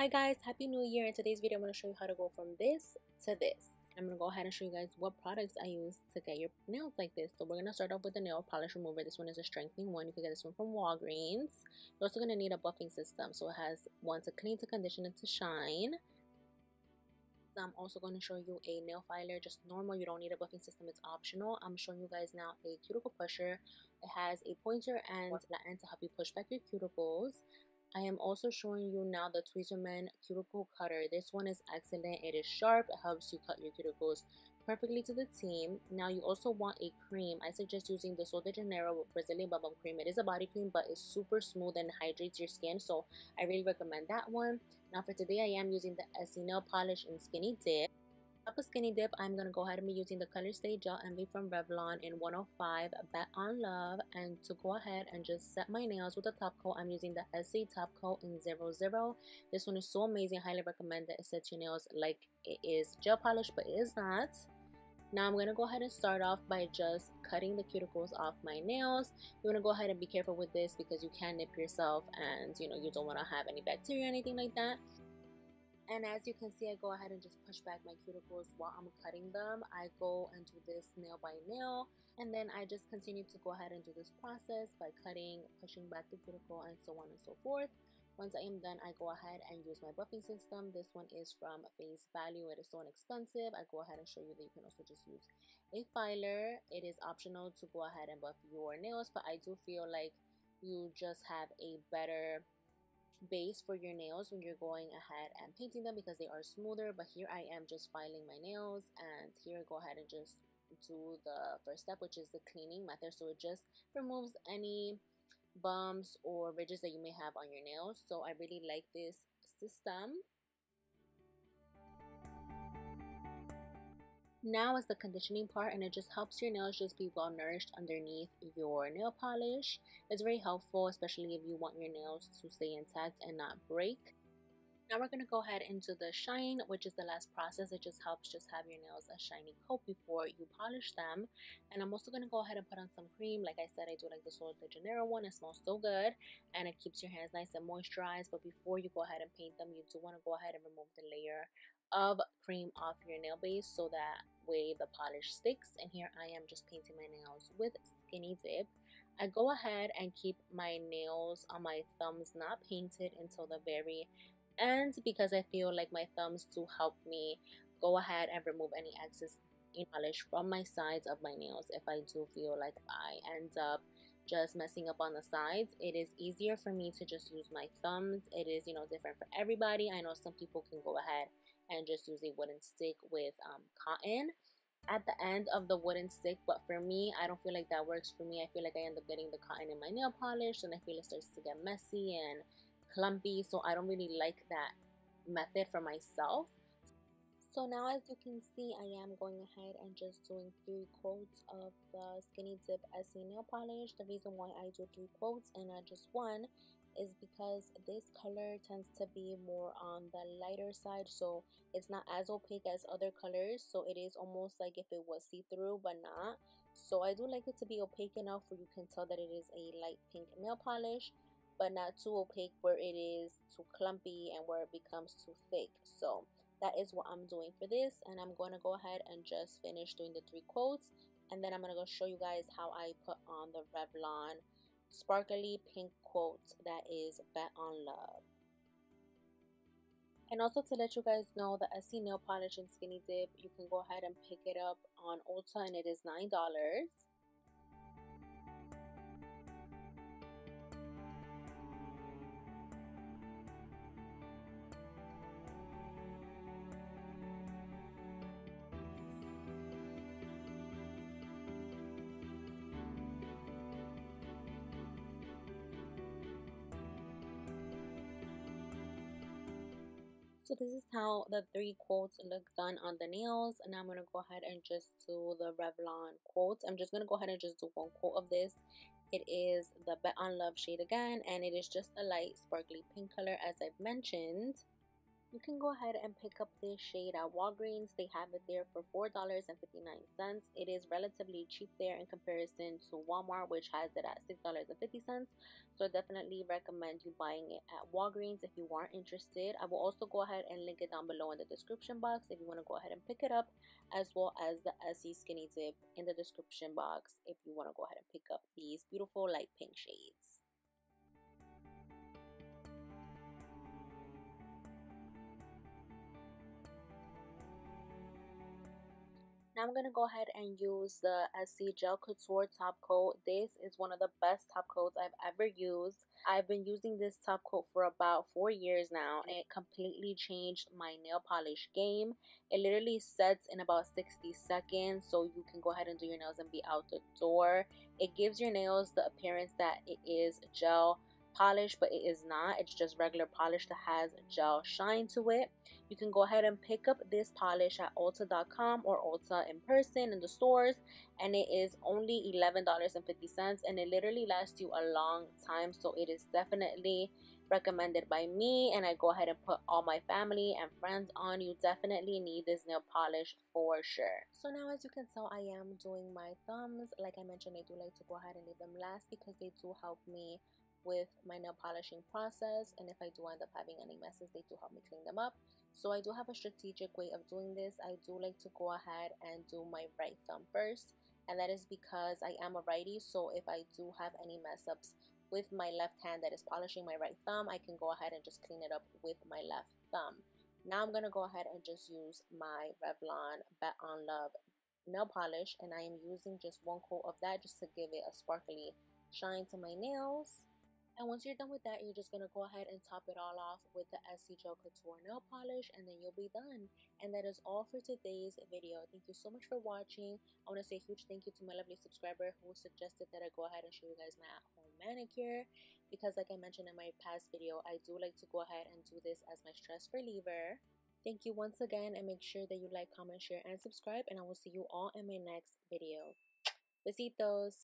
Hi guys, Happy New Year. In today's video, I'm going to show you how to go from this to this. I'm going to go ahead and show you guys what products I use to get your nails like this. So we're going to start off with the nail polish remover. This one is a strengthening one. You can get this one from Walgreens. You're also going to need a buffing system. So it has one to clean, to condition, and to shine. I'm also going to show you a nail filer, just normal. You don't need a buffing system. It's optional. I'm showing you guys now a cuticle pusher. It has a pointer and end to help you push back your cuticles. I am also showing you now the Tweezerman cuticle cutter. This one is excellent. It is sharp. It helps you cut your cuticles perfectly to the team. Now you also want a cream. I suggest using the Sol de Janeiro Brazilian Bubble Cream. It is a body cream but it's super smooth and hydrates your skin so I really recommend that one. Now for today I am using the Essie Nail Polish in Skinny Dip top of Skinny Dip, I'm going to go ahead and be using the Color Stay Gel Envy from Revlon in 105 Bet on Love. And to go ahead and just set my nails with the top coat, I'm using the Essie Top Coat in 00. This one is so amazing. Highly recommend that it sets your nails like it is gel polish, but it is not. Now I'm going to go ahead and start off by just cutting the cuticles off my nails. You want to go ahead and be careful with this because you can nip yourself and you know you don't want to have any bacteria or anything like that. And as you can see, I go ahead and just push back my cuticles while I'm cutting them. I go and do this nail by nail. And then I just continue to go ahead and do this process by cutting, pushing back the cuticle, and so on and so forth. Once I am done, I go ahead and use my buffing system. This one is from Face Value. It is so inexpensive. I go ahead and show you that you can also just use a filer. It is optional to go ahead and buff your nails, but I do feel like you just have a better base for your nails when you're going ahead and painting them because they are smoother but here I am just filing my nails and here go ahead and just do the first step which is the cleaning method. So it just removes any bumps or ridges that you may have on your nails. So I really like this system Now is the conditioning part and it just helps your nails just be well nourished underneath your nail polish. It's very helpful especially if you want your nails to stay intact and not break. Now we're going to go ahead into the shine which is the last process. It just helps just have your nails a shiny coat before you polish them. And I'm also going to go ahead and put on some cream. Like I said I do like the Sol de Janeiro one. It smells so good and it keeps your hands nice and moisturized. But before you go ahead and paint them you do want to go ahead and remove the layer of cream off your nail base so that way the polish sticks. And here I am just painting my nails with skinny dip. I go ahead and keep my nails on my thumbs not painted until the very end because I feel like my thumbs do help me go ahead and remove any excess polish from my sides of my nails if I do feel like I end up just messing up on the sides. It is easier for me to just use my thumbs. It is you know different for everybody. I know some people can go ahead and just use a wooden stick with um, cotton at the end of the wooden stick but for me I don't feel like that works for me. I feel like I end up getting the cotton in my nail polish and I feel it starts to get messy and clumpy so I don't really like that method for myself. So now as you can see I am going ahead and just doing three coats of the skinny dip Essie nail polish. The reason why I do three coats and not just one is because this color tends to be more on the lighter side so it's not as opaque as other colors so it is almost like if it was see-through but not. So I do like it to be opaque enough where you can tell that it is a light pink nail polish but not too opaque where it is too clumpy and where it becomes too thick. So that is what I'm doing for this and I'm going to go ahead and just finish doing the three quotes and then I'm going to go show you guys how I put on the Revlon sparkly pink quote that is bet on love. And also to let you guys know the Essie nail polish and skinny dip you can go ahead and pick it up on Ulta and it is nine dollars so this is how the three quotes look done on the nails and now i'm going to go ahead and just do the revlon quotes. I'm just going to go ahead and just do one quote of this. It is the bet on love shade again and it is just a light sparkly pink color as i've mentioned You can go ahead and pick up this shade at Walgreens. They have it there for $4.59. It is relatively cheap there in comparison to Walmart, which has it at $6.50. So definitely recommend you buying it at Walgreens if you are interested. I will also go ahead and link it down below in the description box if you want to go ahead and pick it up, as well as the Essie Skinny Dip in the description box if you want to go ahead and pick up these beautiful light pink shades. I'm going to go ahead and use the Essie Gel Couture top coat. This is one of the best top coats I've ever used. I've been using this top coat for about four years now and it completely changed my nail polish game. It literally sets in about 60 seconds so you can go ahead and do your nails and be out the door. It gives your nails the appearance that it is gel polish but it is not. It's just regular polish that has gel shine to it. You can go ahead and pick up this polish at ulta.com or ulta in person in the stores and it is only $11.50 and it literally lasts you a long time. So it is definitely recommended by me and I go ahead and put all my family and friends on. You definitely need this nail polish for sure. So now as you can tell I am doing my thumbs. Like I mentioned I do like to go ahead and leave them last because they do help me with my nail polishing process and if I do end up having any messes they do help me clean them up. So I do have a strategic way of doing this. I do like to go ahead and do my right thumb first and that is because I am a righty so if I do have any mess ups with my left hand that is polishing my right thumb I can go ahead and just clean it up with my left thumb. Now I'm gonna go ahead and just use my Revlon Bet on Love nail polish and I am using just one coat of that just to give it a sparkly shine to my nails once you're done with that, you're just going to go ahead and top it all off with the Essie Gel Couture nail polish and then you'll be done. And that is all for today's video. Thank you so much for watching. I want to say a huge thank you to my lovely subscriber who suggested that I go ahead and show you guys my at-home manicure. Because like I mentioned in my past video, I do like to go ahead and do this as my stress reliever. Thank you once again and make sure that you like, comment, share, and subscribe. And I will see you all in my next video. Besitos!